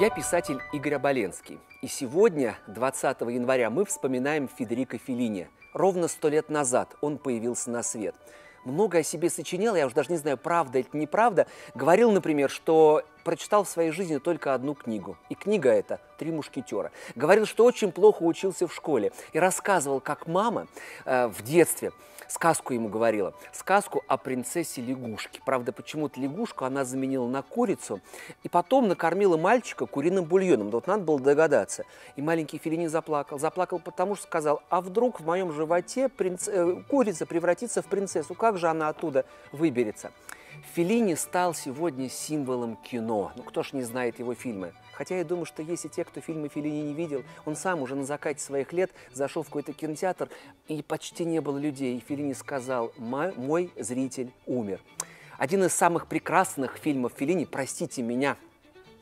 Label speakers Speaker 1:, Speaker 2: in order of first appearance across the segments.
Speaker 1: Я писатель Игорь Оболенский. И сегодня, 20 января, мы вспоминаем Федерико Феллини. Ровно сто лет назад он появился на свет. Много о себе сочинял, я уже даже не знаю, правда или неправда. Говорил, например, что прочитал в своей жизни только одну книгу. И книга эта «Три мушкетера». Говорил, что очень плохо учился в школе. И рассказывал, как мама э, в детстве сказку ему говорила. Сказку о принцессе лягушке. Правда, почему-то лягушку она заменила на курицу. И потом накормила мальчика куриным бульоном. Вот надо было догадаться. И маленький Филини заплакал. Заплакал потому, что сказал, а вдруг в моем животе принц... э, курица превратится в принцессу. Как же она оттуда выберется? Филини стал сегодня символом кино. Ну, кто ж не знает его фильмы? Хотя я думаю, что есть и те, кто фильмы Филини не видел. Он сам уже на закате своих лет зашел в какой-то кинотеатр, и почти не было людей. И Филини сказал, мой зритель умер. Один из самых прекрасных фильмов Филини, простите меня,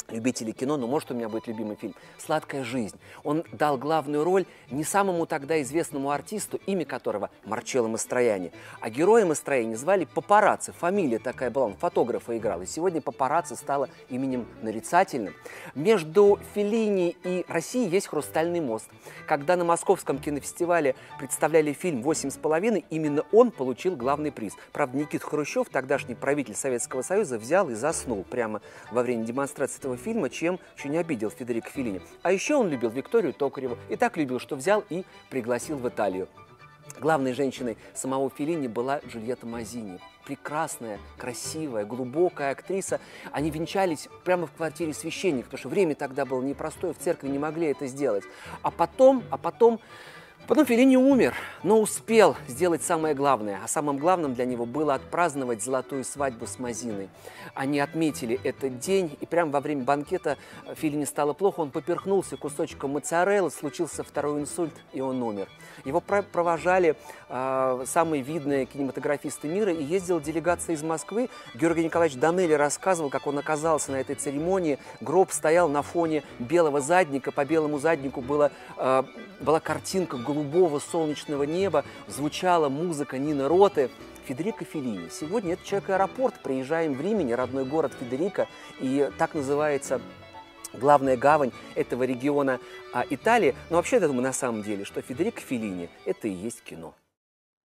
Speaker 1: любители кино, но может у меня будет любимый фильм «Сладкая жизнь». Он дал главную роль не самому тогда известному артисту, имя которого Марчелло Мастрояни, а героя Мастрояни звали Папарацци. Фамилия такая была, он фотографа играл. И сегодня Папарацци стало именем нарицательным. Между Феллини и Россией есть «Хрустальный мост». Когда на Московском кинофестивале представляли фильм «Восемь с половиной», именно он получил главный приз. Правда, Никит Хрущев, тогдашний правитель Советского Союза, взял и заснул прямо во время демонстрации этого фильма, чем очень обидел Федерико Феллини. А еще он любил Викторию Токареву и так любил, что взял и пригласил в Италию. Главной женщиной самого Феллини была Джульетта Мазини. Прекрасная, красивая, глубокая актриса. Они венчались прямо в квартире священника, потому что время тогда было непростое, в церкви не могли это сделать. А потом, а потом Потом Феллини умер, но успел сделать самое главное. А самым главным для него было отпраздновать золотую свадьбу с Мазиной. Они отметили этот день, и прямо во время банкета Феллини стало плохо, он поперхнулся кусочком моцареллы, случился второй инсульт, и он умер. Его провожали э, самые видные кинематографисты мира, и ездила делегация из Москвы. Георгий Николаевич Данелли рассказывал, как он оказался на этой церемонии. Гроб стоял на фоне белого задника, по белому заднику было, э, была картинка голубого солнечного неба, звучала музыка Нины Роты. Федерико Феллини. Сегодня это человек-аэропорт. Приезжаем в Римени, родной город Федерико, и так называется главная гавань этого региона а, Италии. Но вообще я думаю на самом деле, что Федерико Феллини – это и есть кино.